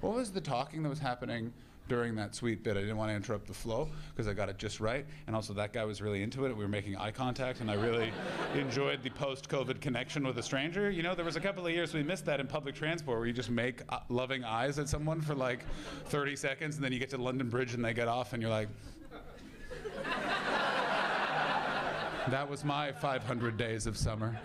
What was the talking that was happening during that sweet bit? I didn't want to interrupt the flow because I got it just right. And also, that guy was really into it. We were making eye contact, and I really enjoyed the post COVID connection with a stranger. You know, there was a couple of years we missed that in public transport where you just make uh, loving eyes at someone for like 30 seconds, and then you get to London Bridge and they get off, and you're like, that was my 500 days of summer.